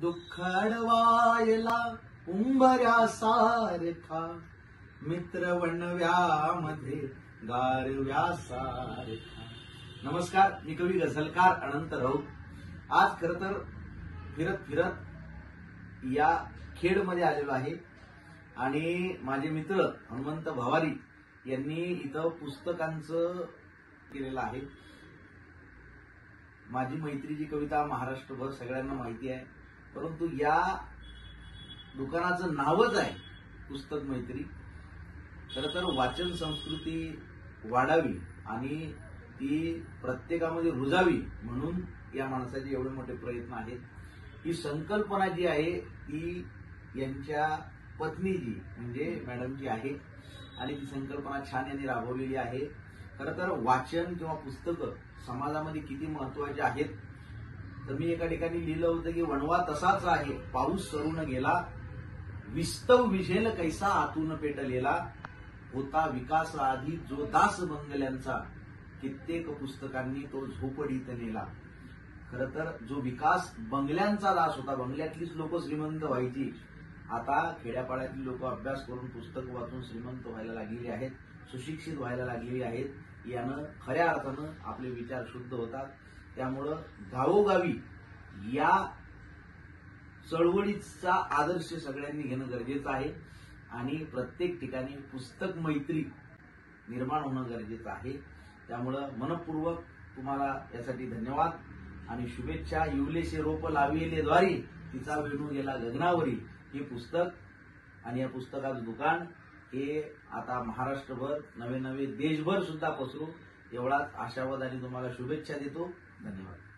दुःख अडवायला उंबऱ्यासारखा मित्र वणव्यामध्ये गारव्यासारखा नमस्कार मी कवी गझलकार अनंत राऊत. आज खर तर फिरत फिरत या खेडमध्ये आलेलो आहे. आणि माझे मित्र हनुमंत भवारी यांनी इथं पुस्तकांचं केलेलं आहे. माझी मैत्रीची कविता महाराष्ट्रभर सगळ्यांना माहिती आहे. परंतु या दुकानाचं नावच आहे पुस्तक मैत्री. खर तर वाचन संस्कृती वाढावी आणि ती प्रत्येकामध्ये रुजावी म्हणून या माणसाचे एवढे मोठे प्रयत्न आहेत. ही संकल्पना जी आहे ती यांच्या पत्नीजी म्हणजे मॅडमची आहे आणि ती संकल्पना छान यांनी राबवलेली आहे. खरं तर वाचन किंवा पुस्तकं समाजामध्ये किती महत्त्वाचे आहेत तर मी एका ठिकाणी लिहिलं होतं की वणवा तसाच आहे. पाऊस सरून गेला विस्तव विझेल कैसा आतून पेटलेला होता विकास आधी जो दास बंगल्यांचा कित्येक पुस्तकांनी तो झोपडीत नेला. खर तर जो विकास बंगल्यांचा दास होता बंगल्यातलीच लोक श्रीमंत व्हायची. आता खेड्यापाड्यातली लोक अभ्यास करून पुस्तक वाचून श्रीमंत व्हायला लागलेली आहेत सुशिक्षित व्हायला लागलेली आहेत. यानं खऱ्या अर्थानं आपले विचार शुद्ध होतात. त्यामुळं गावोगावी या चळवळीचा आदर्श सगळ्यांनी घेणं गरजेचं आहे आणि प्रत्येक ठिकाणी पुस्तक मैत्री निर्माण होणं गरजेचं आहे. त्यामुळं मनपूर्वक तुम्हाला यासाठी धन्यवाद आणि शुभेच्छा. युवलेशे रोप लाविले द्वारी तिचा वेणू गेला गगनावरी. हे पुस्तक आणि या पुस्तकाचं दुकान हे आता महाराष्ट्रभर नवे नवे देशभर सुद्धा पसरू. एवढाच आशावाद आणि तुम्हाला शुभेच्छा देतो. धन्यवाद.